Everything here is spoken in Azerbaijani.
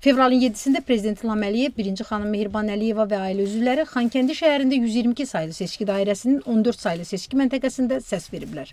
Fevralın 7-sində Prezident İlham Əliyev, birinci xanım Mehriban Əliyeva və ailə üzvləri Xankəndi şəhərində 122 saylı seçki dairəsinin 14 saylı seçki məntəqəsində səs veriblər.